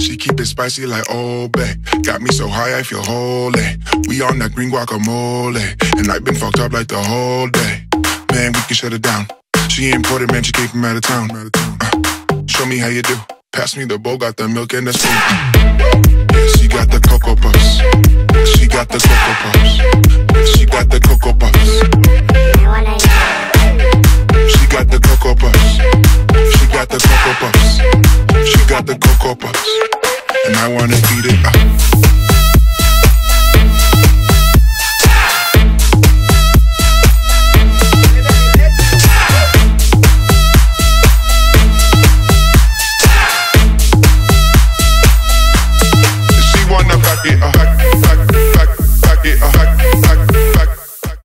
She keep it spicy like Old Bay. Got me so high I feel holy. We on that green guacamole, and I've been fucked up like the whole day. Man, we can shut it down. She imported, man, she came from out of town. Uh, show me how you do. Pass me the bowl, got the milk and the spoon. Yeah, she got the cocoa puffs. She got the cocoa puffs. cocoa puffs. She got the cocoa puffs, and I wanna eat it up. She wanna party, a hot, hot.